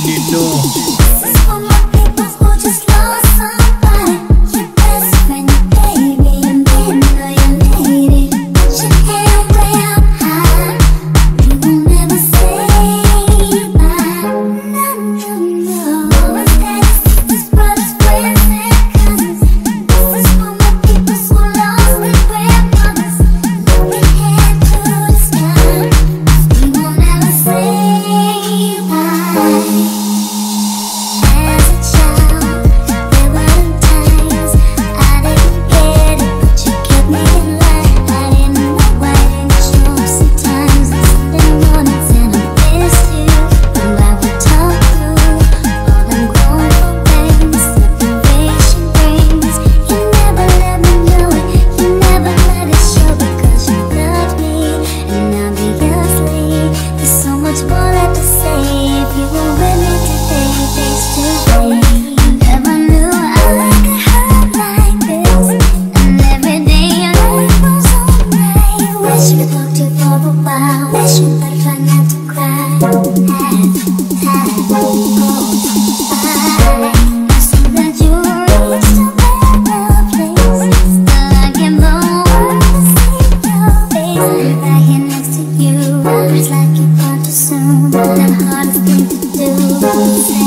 didn't know. It's like it got to sound, but the hardest thing to do.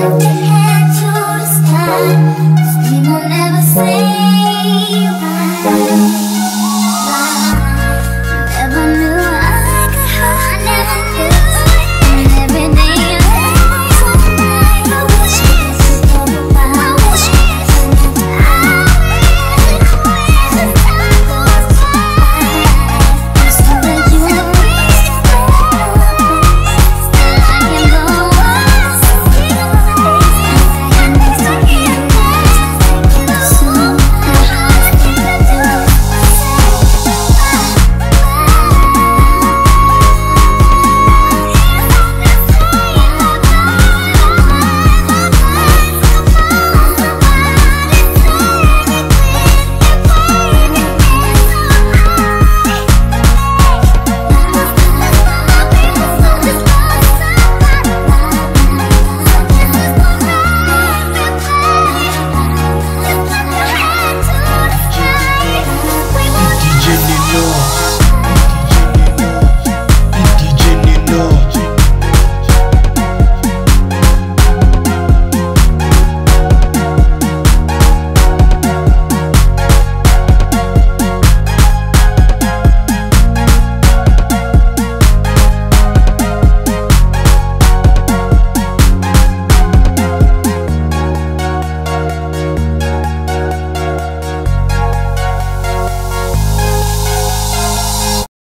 Take head to the sky we will never say